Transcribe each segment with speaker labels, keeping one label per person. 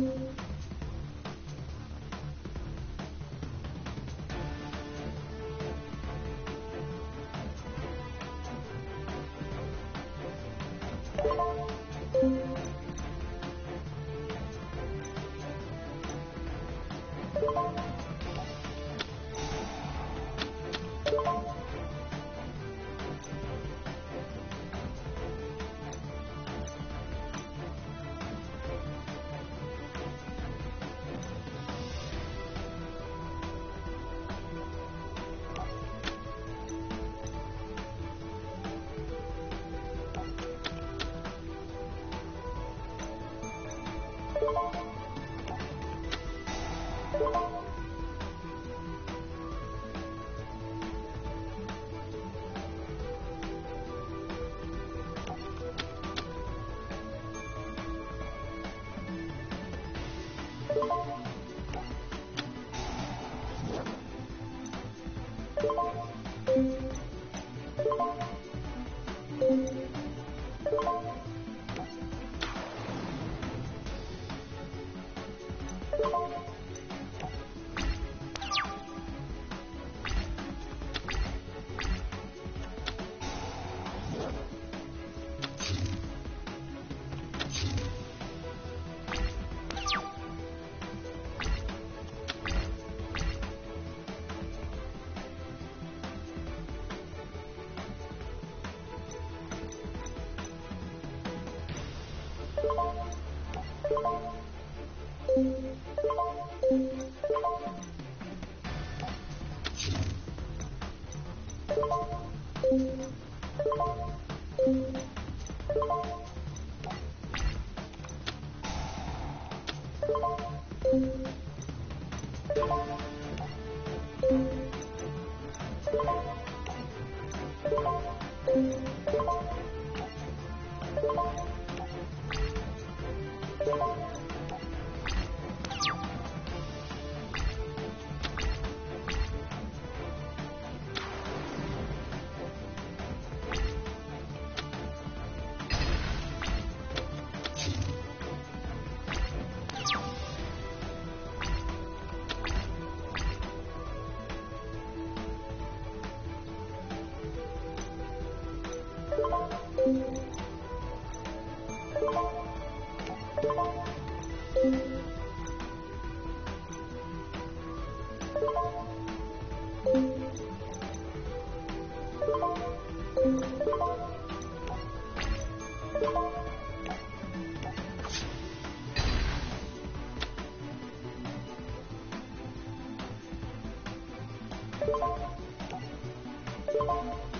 Speaker 1: Thank you. Thank you. うん。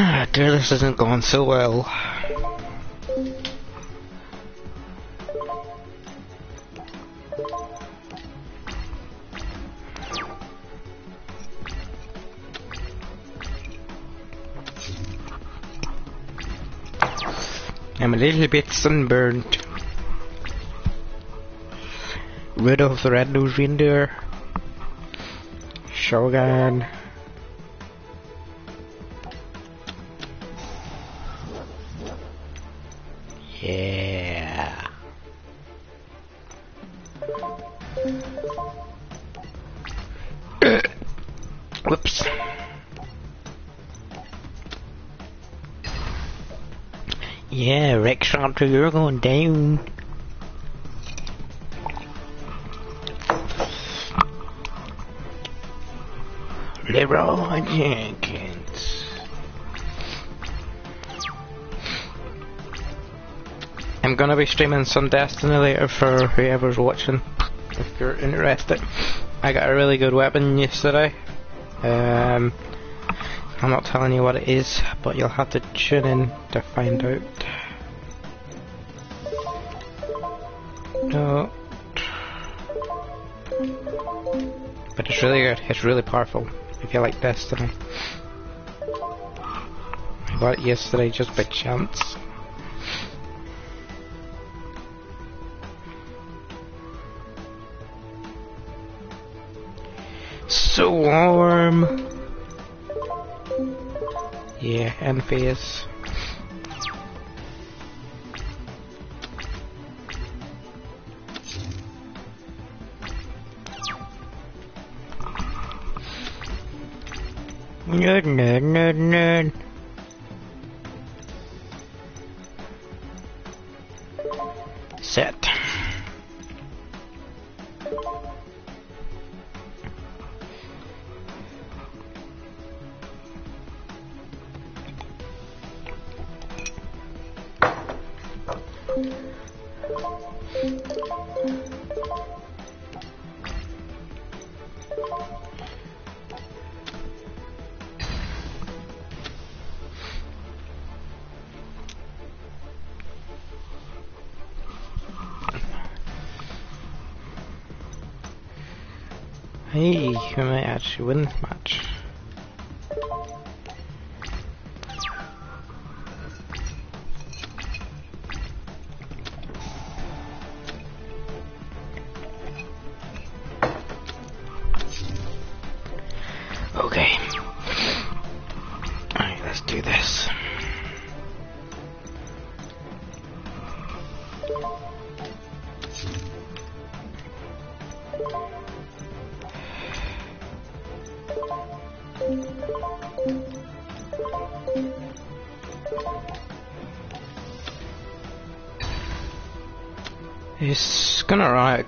Speaker 1: Ah, dear, this isn't going so well. I'm a little bit sunburned. Rid of the red-nosed reindeer. Shogun. Whoops. Yeah, Rex Raptor, you're going down. Leroy Jenkins. I'm gonna be streaming some Destiny later for whoever's watching, if you're interested. I got a really good weapon yesterday. Um, I'm not telling you what it is, but you'll have to tune in to find out. No. But it's really good, it's really powerful if you like Destiny. I got it yesterday just by chance. So warm. Yeah, end phase. Nerd, nerd, nerd, nerd. Hey, we might actually win this match.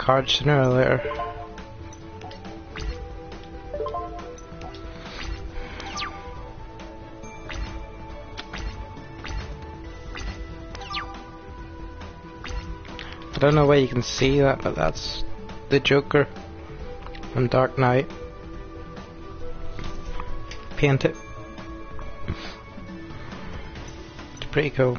Speaker 1: Cards sooner or later. I don't know why you can see that, but that's the Joker from Dark Knight. Paint it. It's pretty cool.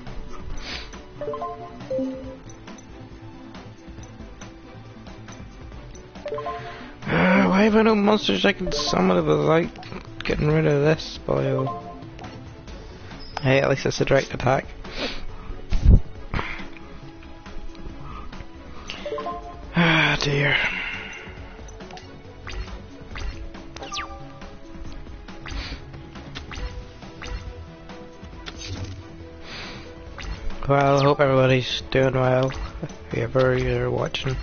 Speaker 1: No monsters I can summon without getting rid of this spoil? Hey, at least it's a direct attack. Ah dear. Well, I hope everybody's doing well, whoever you're watching.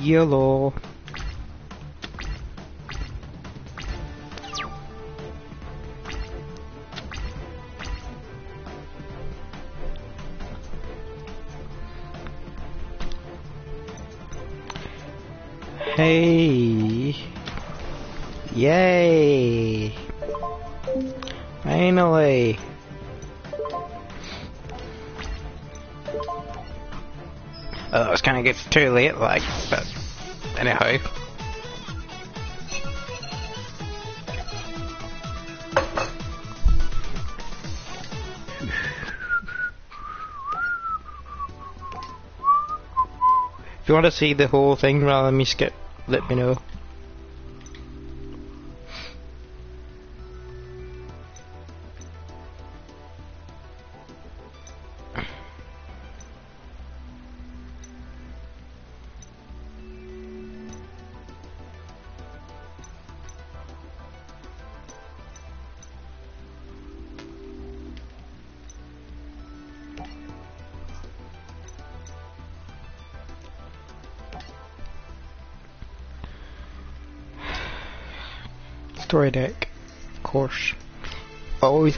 Speaker 1: Yellow. Too late, like, but anyhow. If you want to see the whole thing rather than me skip, let me know.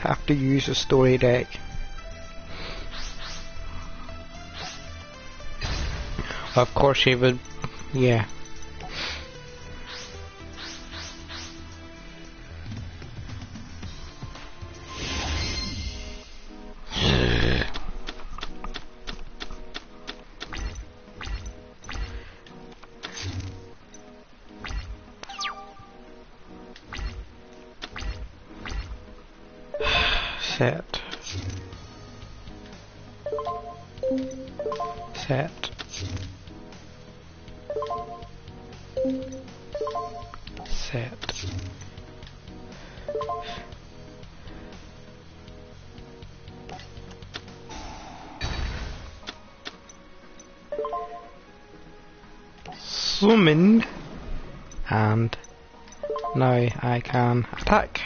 Speaker 1: Have to use a story deck. Of course he would, yeah. Set. Set. Set. Summon. And now I can attack.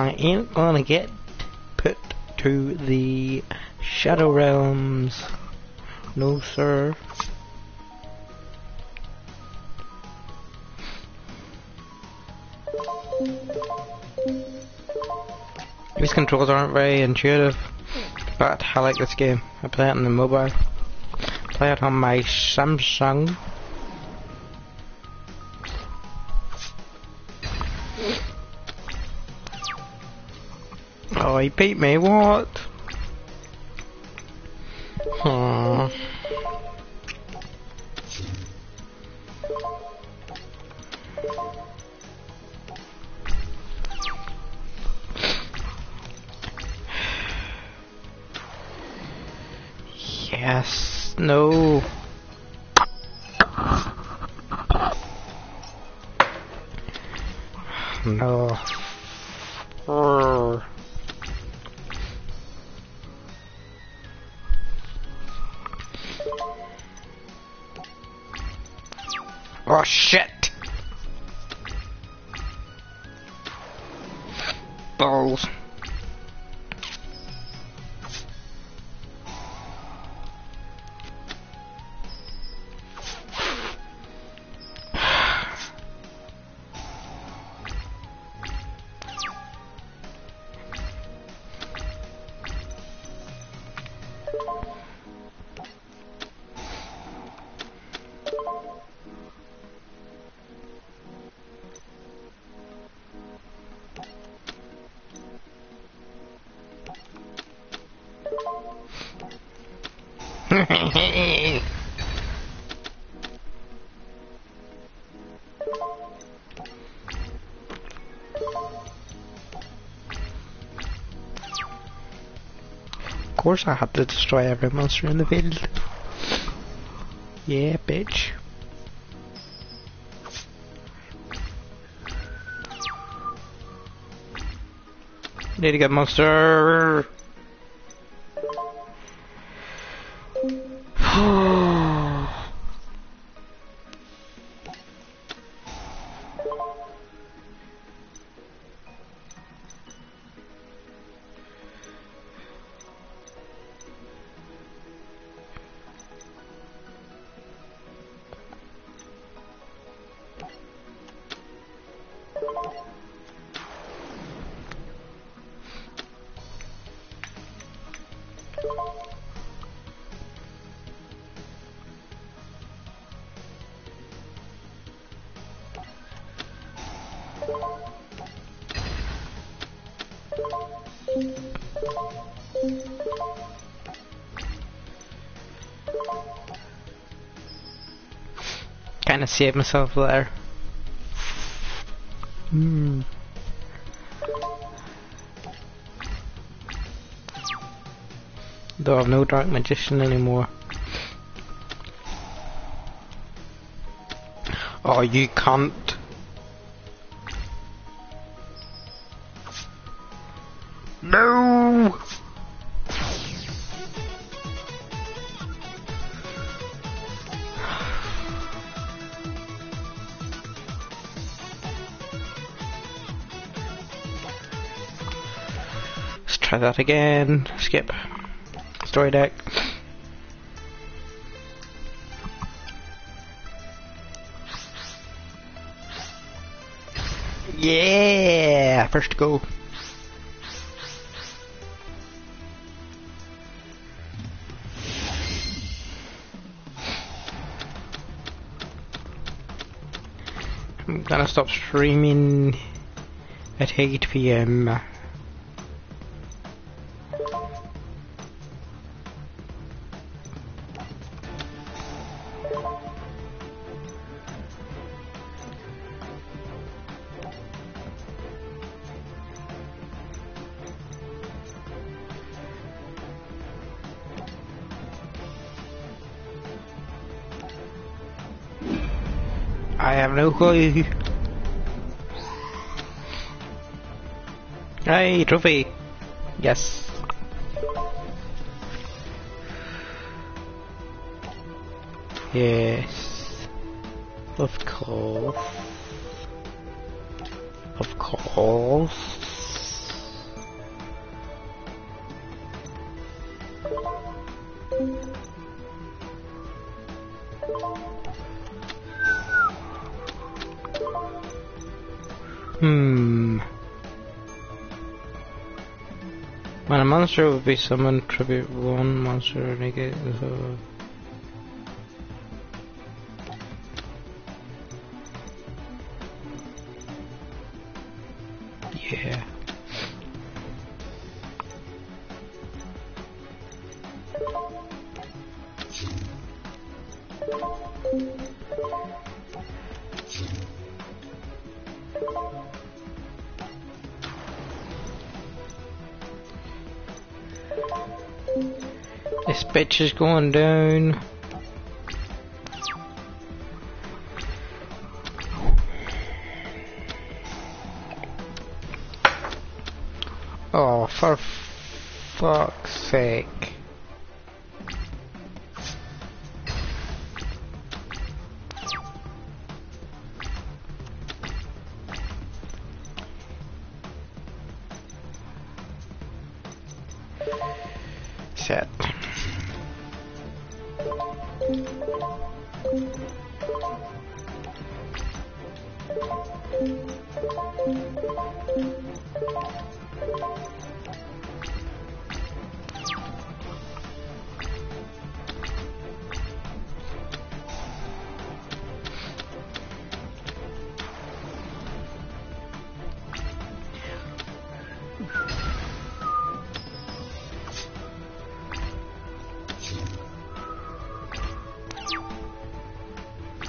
Speaker 1: I ain't gonna get put to the Shadow Realms. No, sir. These controls aren't very intuitive, but I like this game. I play it on the mobile. Play it on my Samsung. He beat me, what? Balls. Course I had to destroy every monster in the field. Yeah, bitch. Need to get monster. Kinda saved myself there. Hmm. Though I've no Dark Magician anymore. Oh, you can't. That again. Skip. Story deck. Yeah! First go. I'm gonna stop streaming at 8 p.m. Have. Hey, trophy! Yes. Yes. Of course. Of course. Hmm. When a monster would be summoned, tribute one monster negate This is going down. Oh, for fuck's sake.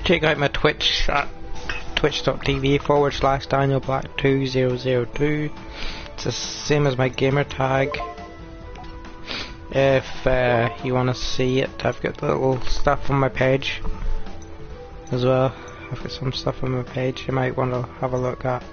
Speaker 1: Check out my Twitch at twitch.tv forward slash Daniel Black 2002. It's the same as my gamer tag. If uh, you want to see it, I've got little stuff on my page as well. I've got some stuff on my page you might want to have a look at.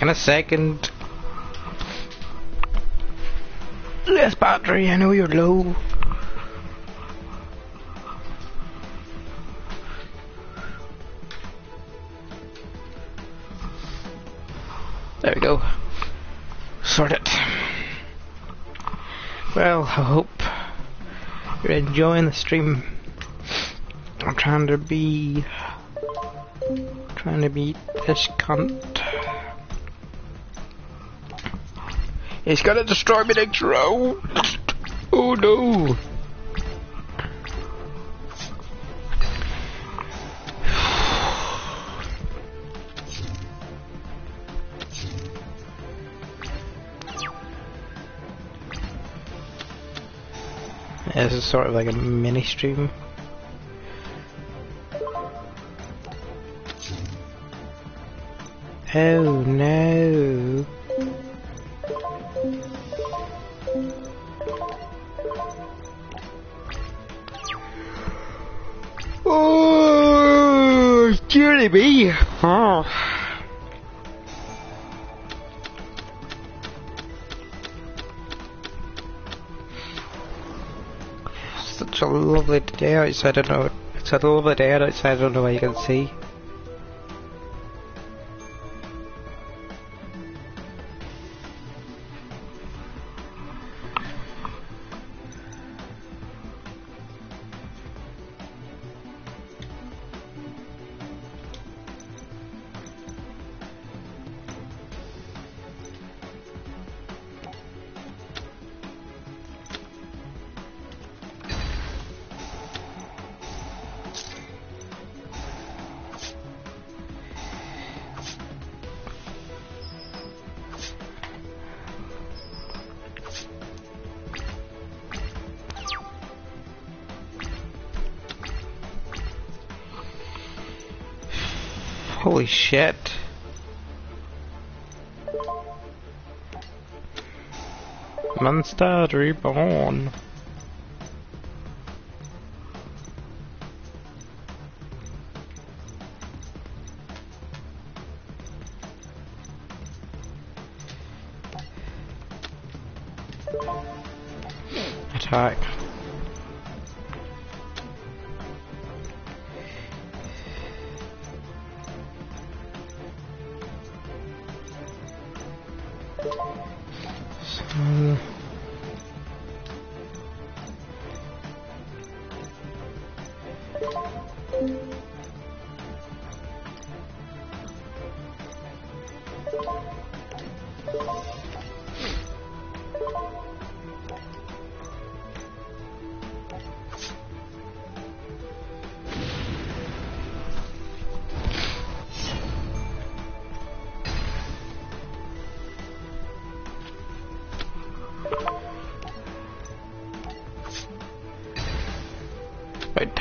Speaker 1: In a second. Less battery, I know you're low. There we go. Sort it. Well, I hope you're enjoying the stream. I'm trying to be trying to beat this cunt. He's gonna destroy me next round. Oh no. This is sort of like a mini stream. Oh no. Oh, dearie me. Oh. Such a lovely day outside, I don't know. It's a lovely day outside, I don't know where you can see. Holy shit. Monster reborn.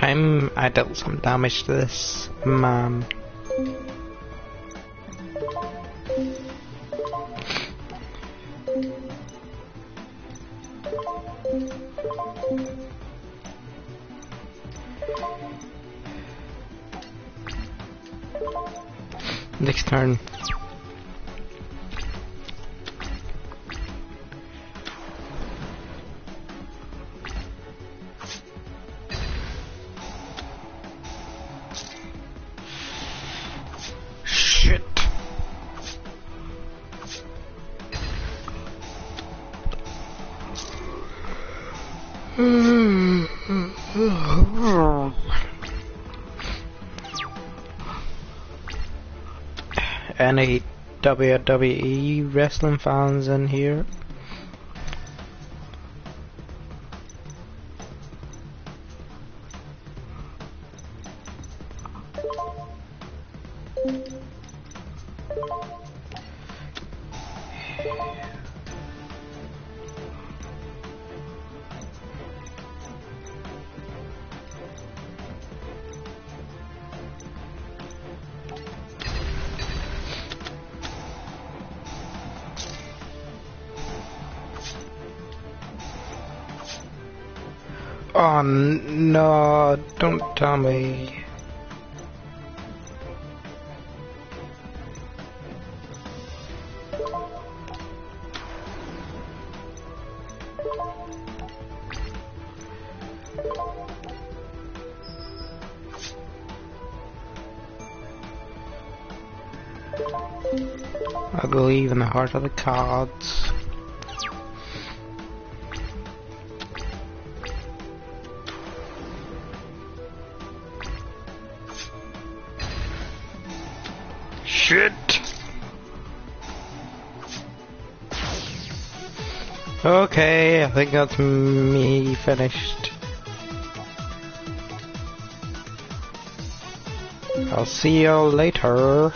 Speaker 1: Time I dealt some damage to this man. Any WWE wrestling fans in here? Oh no, don't tell me. I believe in the heart of the cards. Okay, I think that's me finished. I'll see you later.